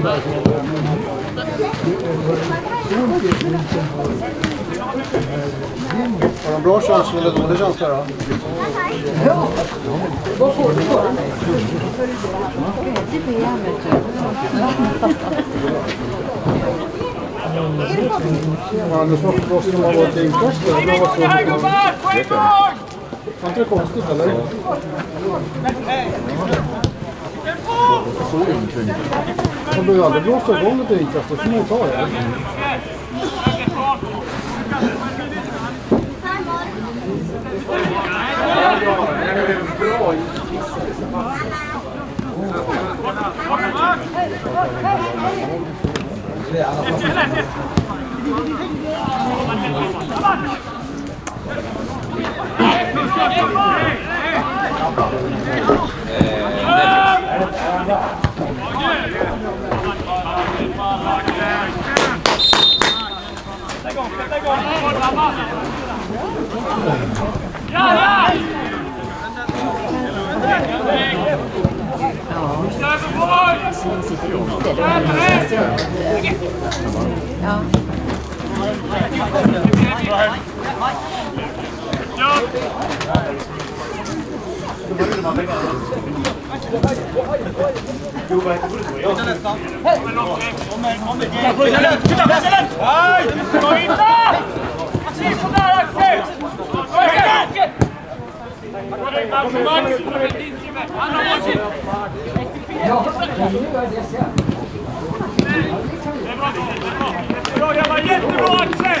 Har du en bra känsla eller dålig känsla då? Ja, vad får du för Anders, varför måste man vara ett inkast? Det var så Var inte det konstigt eller? Det såg ingenting. Men du hade blåst igång lite inkast och så mottog jag. Hey! Ja. Bra jobbat, jättebra Axel!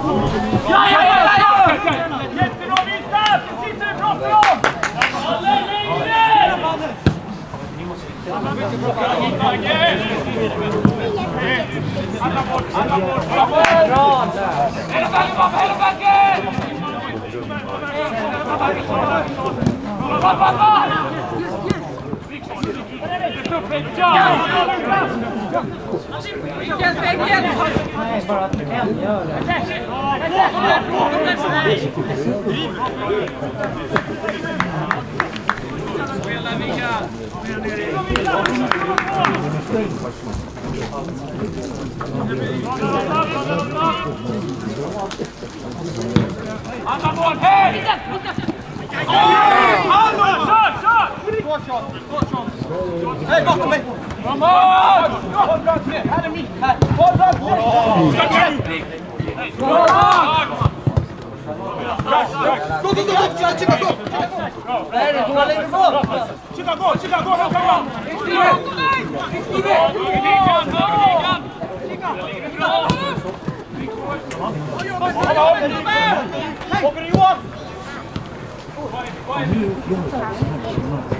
Ja, ja, ja, ja! Jättebra Vincent! Du sitter i brottmål! Alla längre! Alla bort, alla bort, alla bort! Hela backen bakom, hela backen! Pappa, pappa! Nej, bara att en gör det. Spela Mikael! Andra! Kör, kör! Två shot! Två shot! Hey, go to me. Come on! Hold on to me. Out of me. Hold on to me. Hold on. Go, go, go, go, Chicago, go. Chicago, Chicago, help, come on. Open it up! Open it up!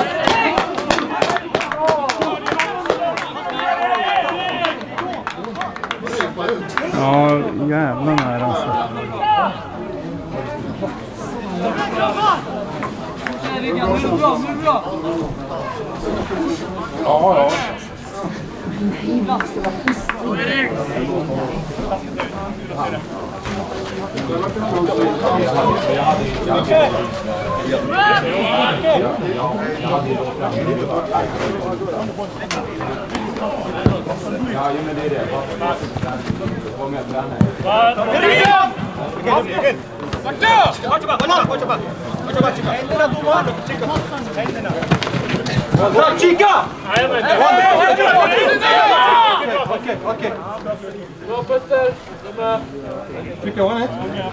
Ja, jävlar är det alltså. Nu är det bra, nu det bra. Ja, ja. Ja, Junge, nee, der. Wollen wir. Chica! Okay, okay. No, Chica, one hit? Il y a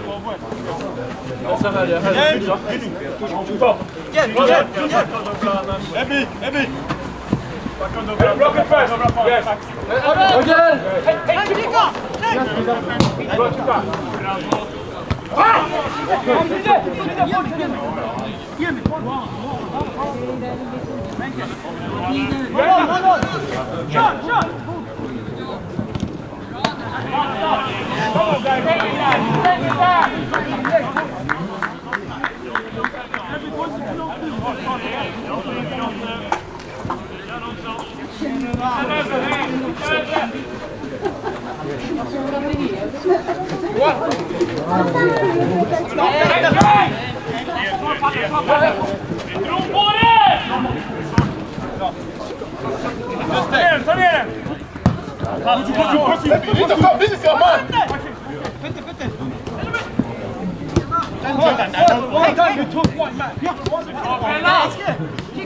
un Block it first. Yes. Again. Shot, shot! Go, guys! Take it back! Take it back! Hei, hei!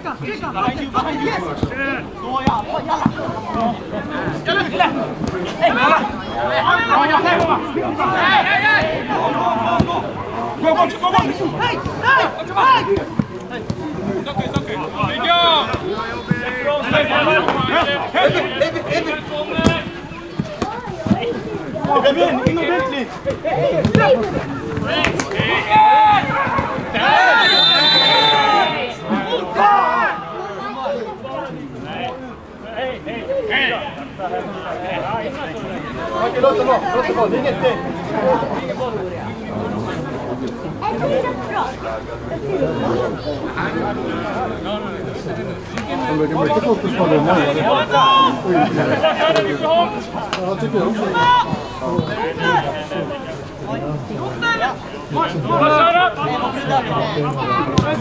个，这个，来一把，一把，多呀，快压了，压了，来，哎，来了，来，压来，来，来，来，快过去，快过去，哎，哎，哎，哎，上给，上给，哎呀，来，来，来，哎，哎，哎，哎。Robin, Ingo Bentley. Hey! Hey! Hey! Hej! Okej, låt det vara. Låt det vara. Det är inget däck. De lägger mycket fokus på dem. Ja, tycker jag också. Vad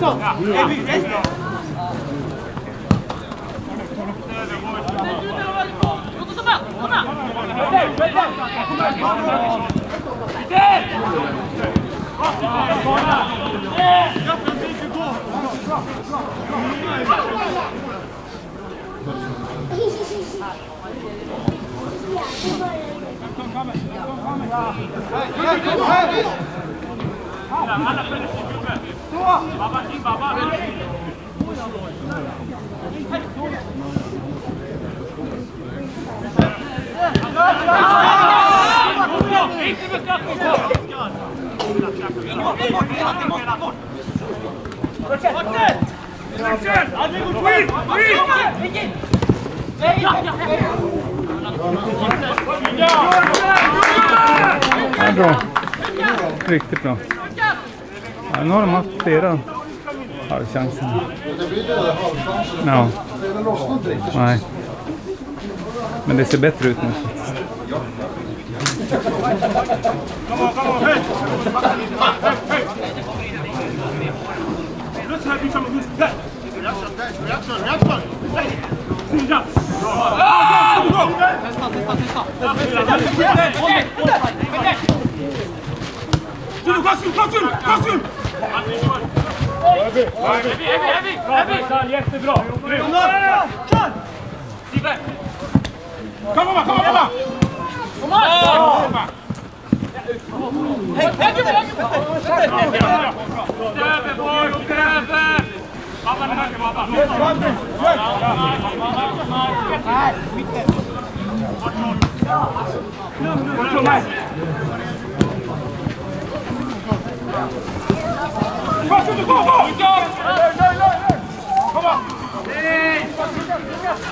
sa du? Baba, Baba, Baba. Bra. Riktigt bra. Nu har de haft flera halvchanser. Ja. Nej. Men det ser bättre ut nu. come on, come on, hey! hey, hey. Let's have you come and do that. Reaction, reaction, reaction. Hey, see that? Ah! Go! Testa, testa, testa. Continue, continue, continue, continue. Abi, abi, abi, abi, abi. Sen jättebra. Bra, bra, bra. Kör! Sibbe! Kom, kom, kom, kom! Come on! Oh. Hey, thank you, thank you. Grab it, boys, grab it. Baba, grab it, Baba. Yes, one minute. Yes. Nice, meet them. No, no, no. Go, go, go. Good job. No, no, no, no. Come on. Hey.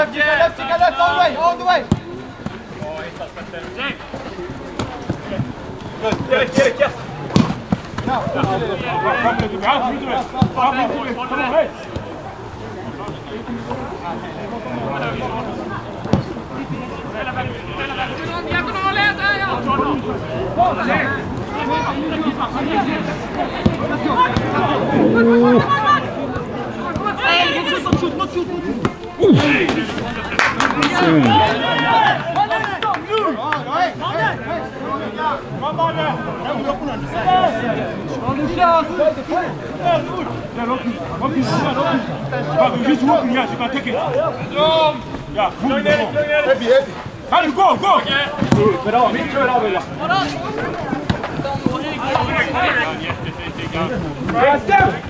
Left, left, left, all the way, all the way. Good, get it, get it, get it. Sim. Yeah, move it on. Heavy, heavy. Hadi, go, go. Okay. Get out, meet you at all, Bella. Right, step.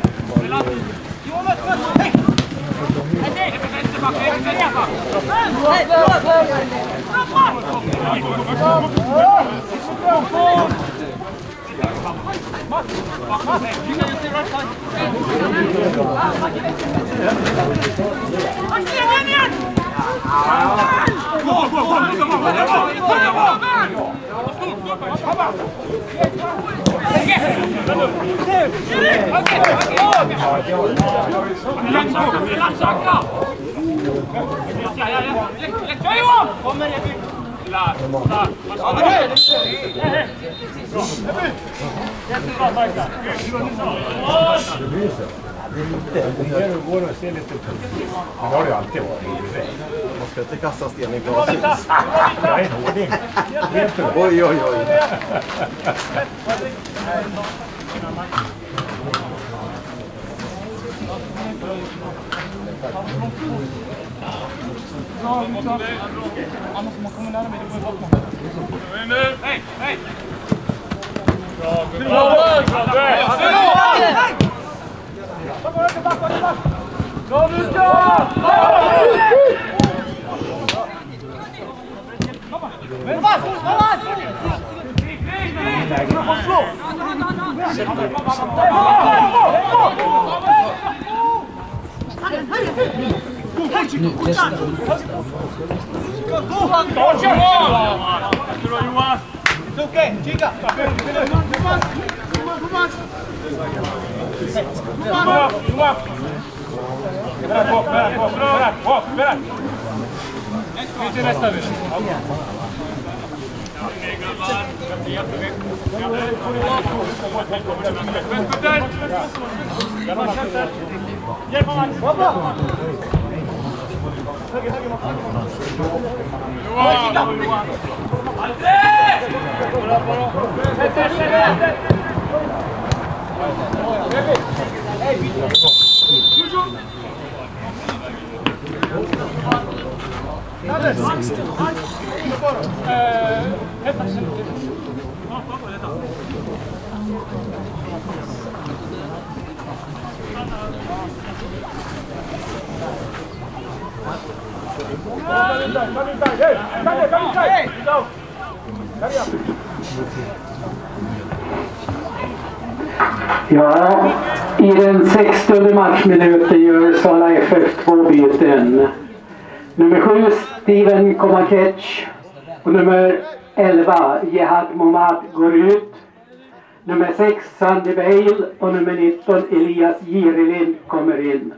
Come on! Harry, gå! Gå, gå! Man ska inte kasta sten i glashus. Oj, oj, oj. Vamos, vamos, vamos! Bravo, bravo, bravo, bravo, bravo. Neću nestaviš. Nadal, 60, 1, 4, äh, Pfeffer, Ja, i den 60 matchminuten gör Sala FF två byten. Nummer 7 Steven Komakec och nummer 11 Jihad Momad går ut. Nummer 6 Sandy Bale. Och nummer 19 Elias Jirelind kommer in.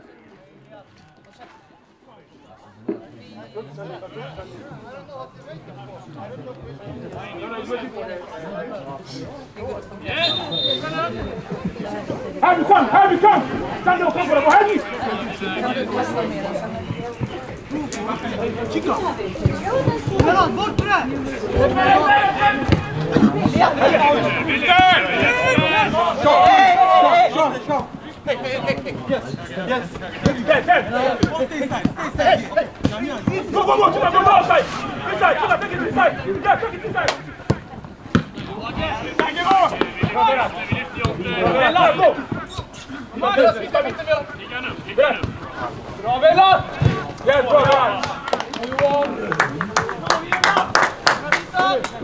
Här du kom, här du kom! Stanna och kom på dem, här dit! Go, go, go, go, go outside! Inside, Chilla, take it inside! Yeah, take it inside! Thank you, go! Bella, go! Bra Bella! Yes, bra, bra! Är det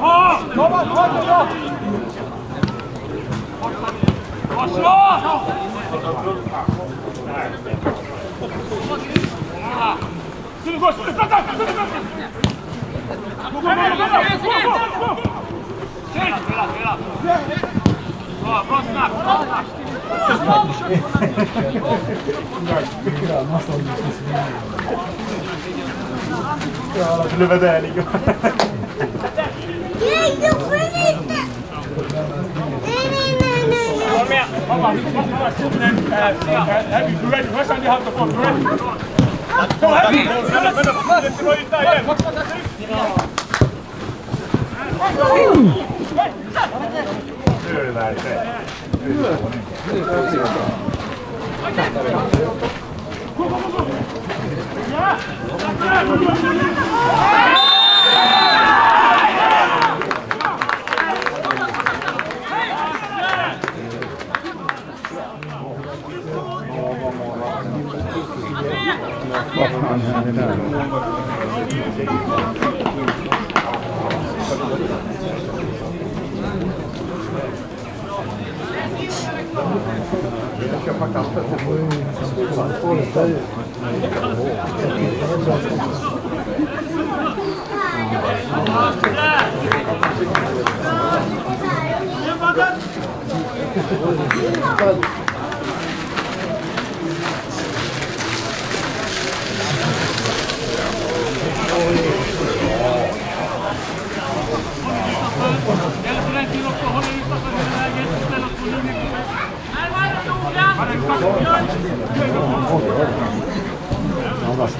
好，老板，快点走！好，行。Ja, det här, kom där, Mama, look at two minutes. Heavy, be ready. Where shall you have the phone? Be ready. So heavy. Let's go in there. Very nice. Yeah. Köpa kaffe till folket. Thank you.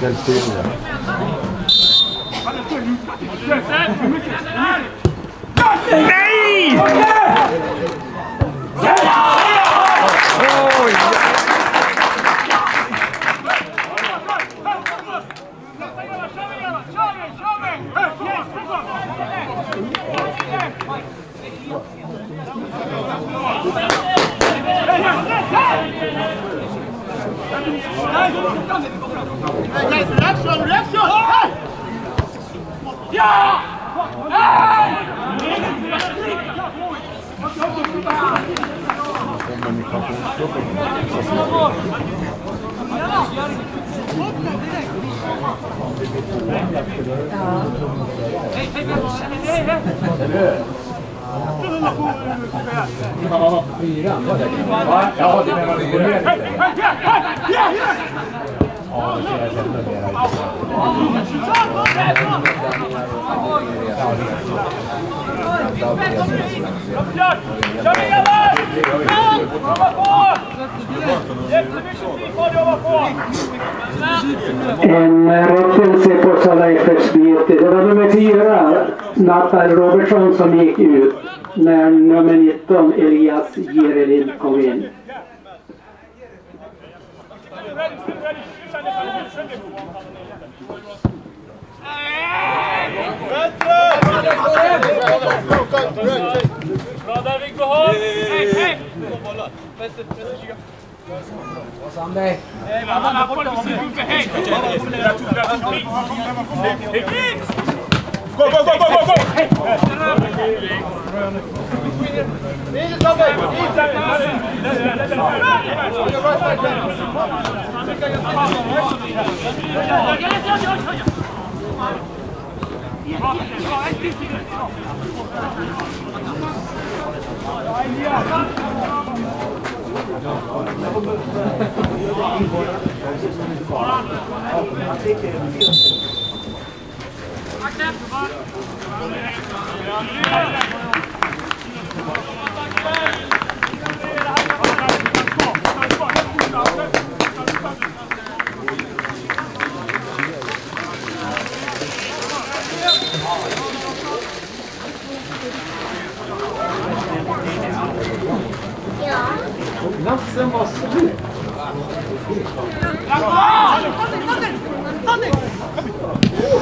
Dann steht er. Nathan Robertson som gick ut när nummer 19 Elias Jerelin kom in. Bra där Viggo Holm! Hej, hej! Två bollar. Vänster, vänster. Vad sa han dig? Han har bollen på sin huvud. Hej! Go, go, go, go, go, go! Easy, Tommy! Easy! I Langsam was. Langsam! Langsam!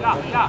Ja, ja.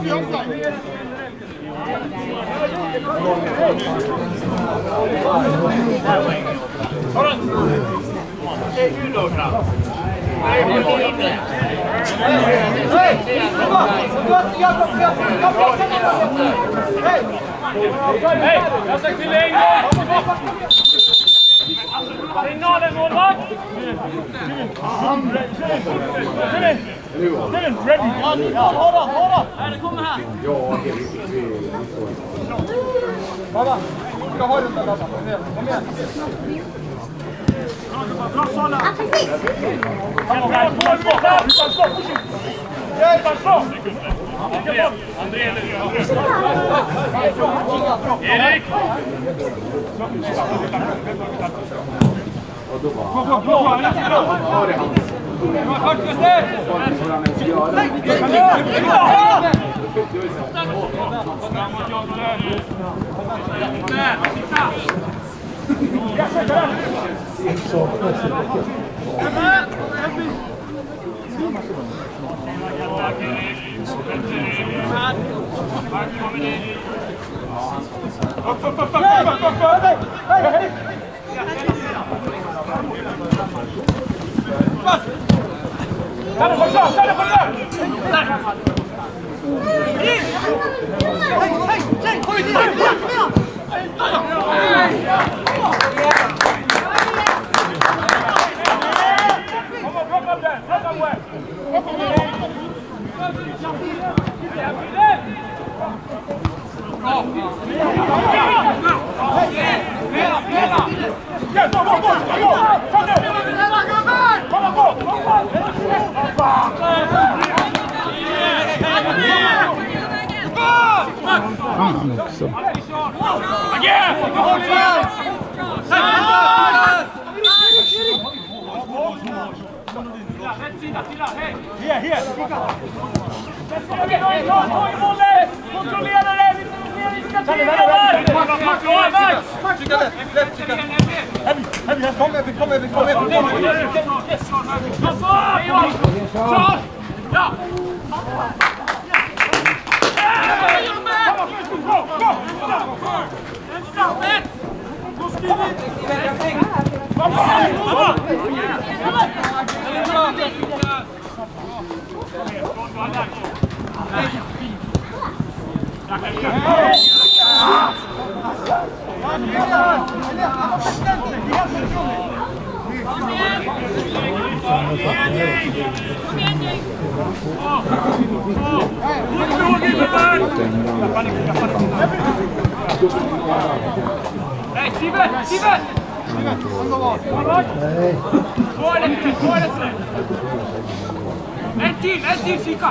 Hej! Jag ska till en gång! Signalen målvakt! Nu har vi den. Ready. Ja, nu. Ja, hold up, hold up. Ja, det kommer här. Ja, okej. Vi, vi, vi står. Baba, ska ha den där Kom igen. Bra Sala! Ja, precis! André, Erik! Gå, gå, gå! Ja, det är hans. Pass! 下来，快点！下来，快点！来，一，二，三，四，Edil, Edil, Sika!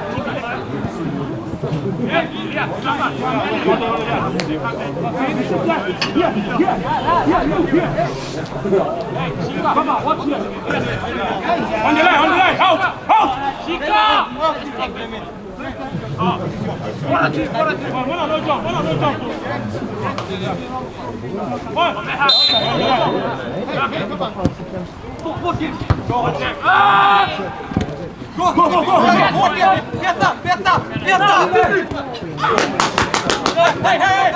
Come on, watch this. On the line, on the line, out, out! Sika! Fiesta! Fiesta! Fiesta! Hey, hey!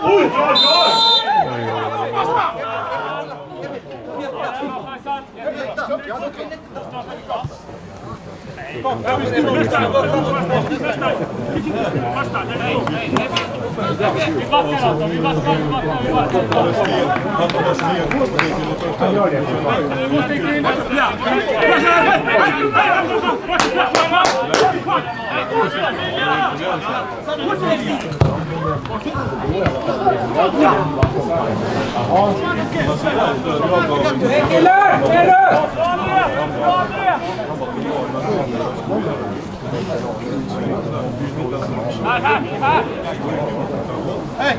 Oh, John, John! Fiesta! Fiesta! Yeah. Eller! Eller! Här, här, här! Hej!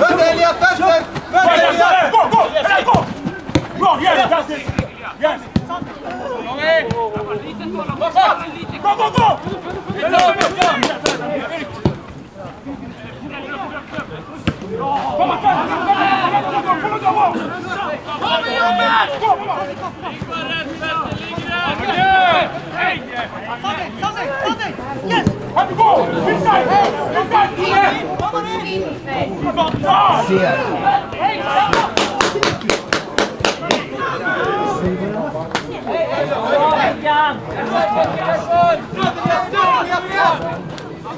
Vänta Elias, vänster! Vänta Elias! Go, go! Elias, go! Go, yes, that's it. Yes. Go, go, Vamos atrás! Vamos atrás! Vamos atrás! Hey, hey, hey!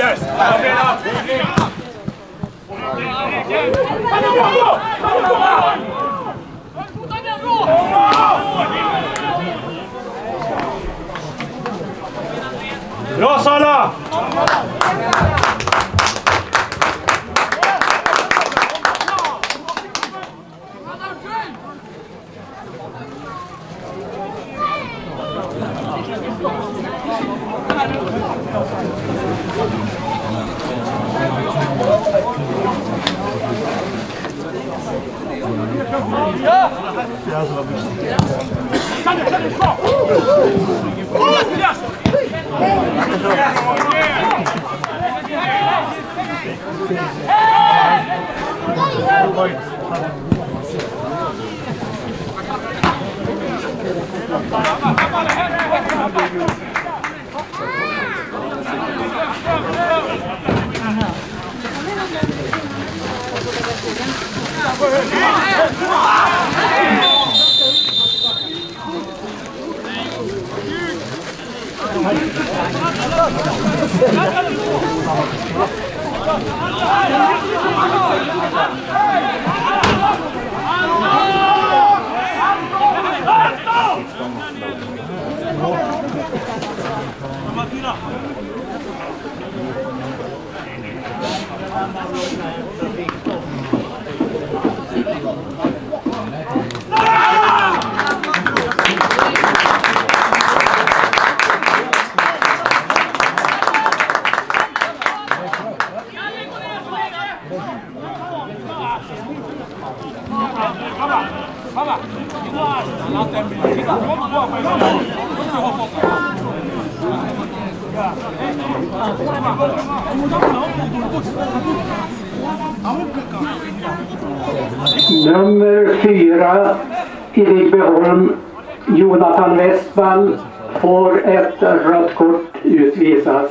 Yes. Fall får ett rött kort utvisas.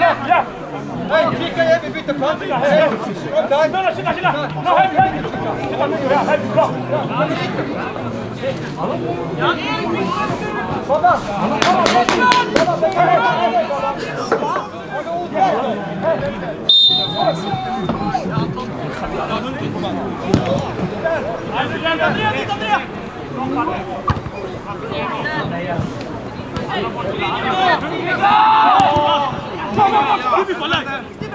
Ja, ja, ja. Hey, Chica, help me beat the puppy. Hey, I'm done. No, no, Chica, Chica. No, help me, help me. Chica, help me, help me. Go. Baba, baba, baba, baba, baba, baba, baba, Come on, come on, give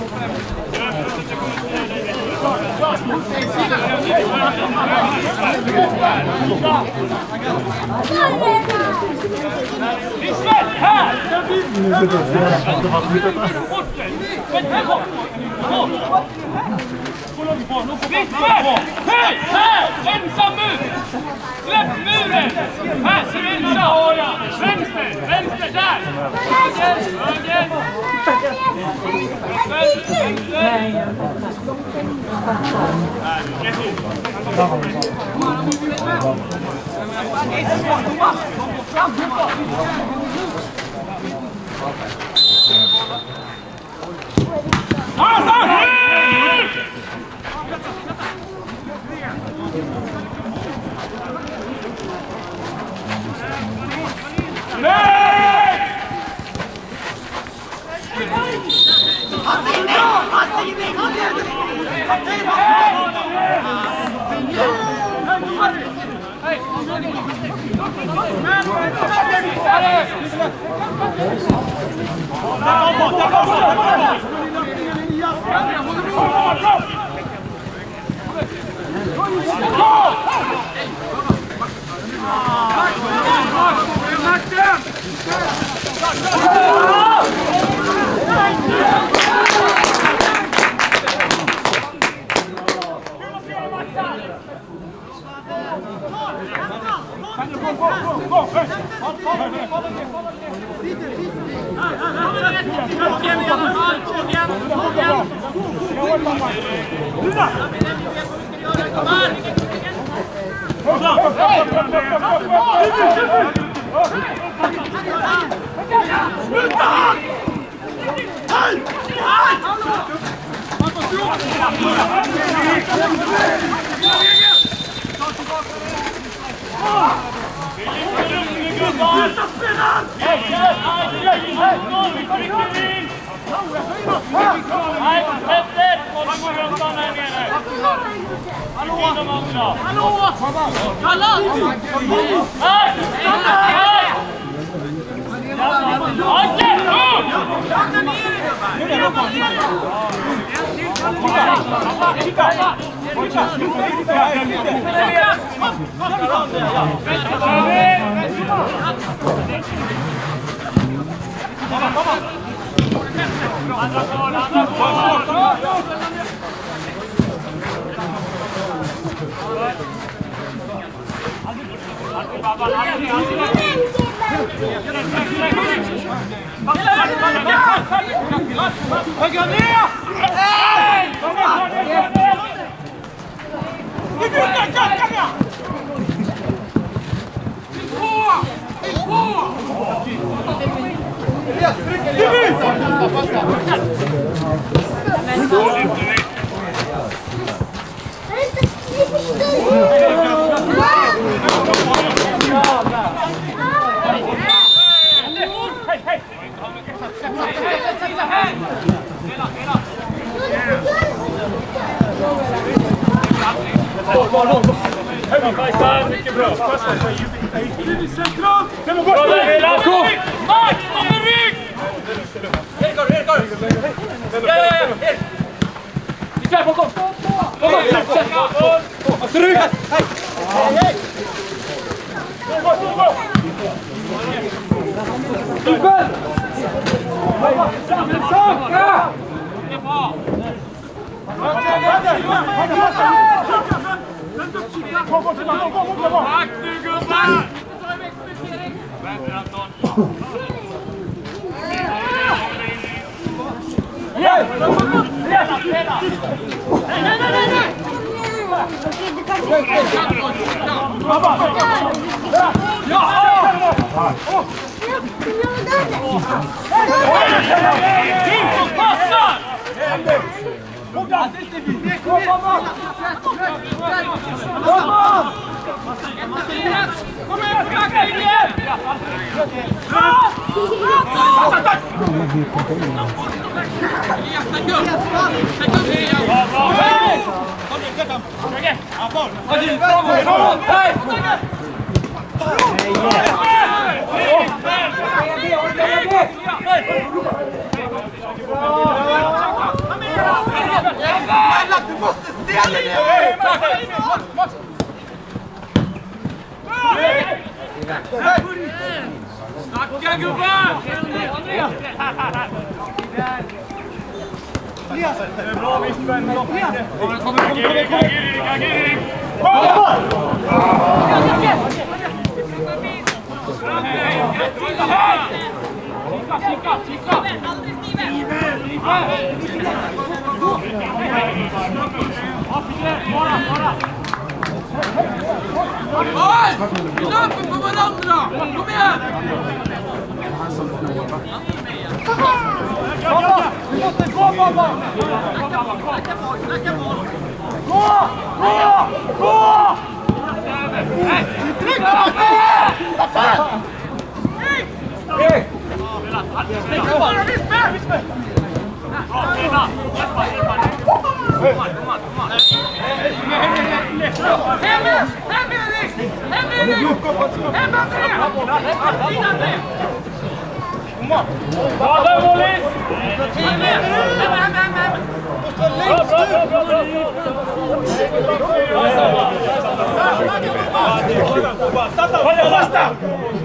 Ensemble Släpp muren! Här ensam! Vänster! Vänster! Där! Höger! Vänster! Vänster! Let's go! Let's go. Hallo! Hallo! Vai, Guilherme! Vai, Guilherme! Hey! Vai Sandri, bravo! Aiutami il centro! Siamo qua! Marco! Max, Maverick! Ergo, ergo! Diciamo, poco! Poco, poco! Ostruga! Dai! Poco, poco! Super! Vai, Sandri, Sandri! Vada, vada, vada! Vi kör bakom! Bakom! Nej, nej, Tack nu gubbar! Bättre Anton. Tim som Bogdan! Kom, kom, kom! Kom igen, backa in igen! Bra! Jävlar, du måste ställa dig ner! Snacka gubbar! Bra mittfält! Kommer, kommer, kommer, kommer! Agiri, Agiri! Knappen på varandra! Kom igen! Basta!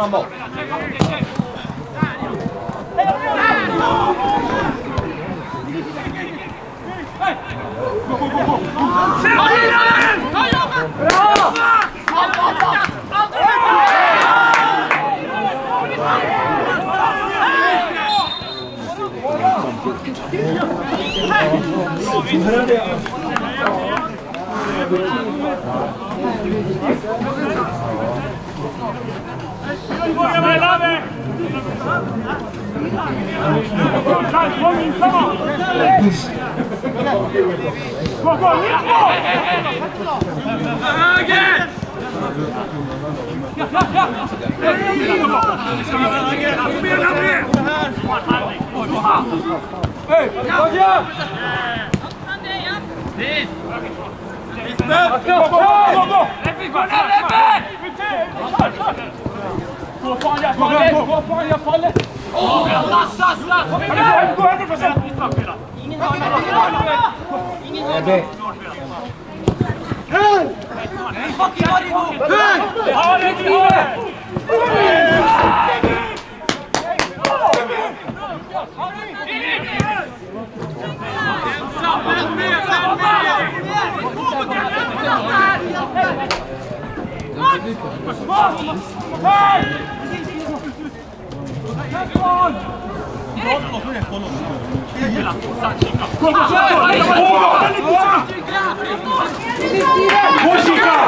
한번 잘하네요 Go, go, go, go! Everybody, everybody! Popolja, polje, popolja, polje! Ovoga, las, las! Мужчика! Мужчика!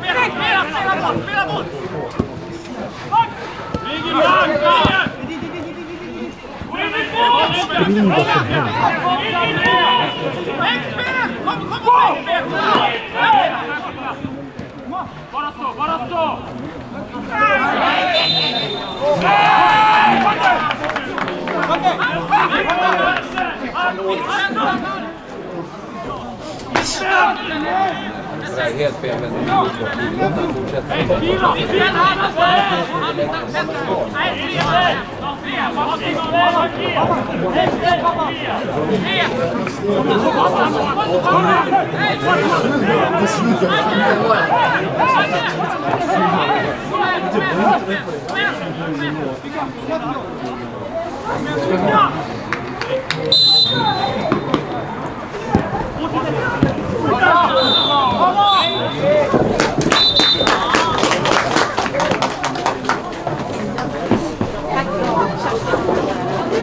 Spela, spela, spela bort, spela bort! Ligger bak, Spring då för helvete. Kom, kom, kom! Bara stå, bara stå! Det är helt fel, men 야!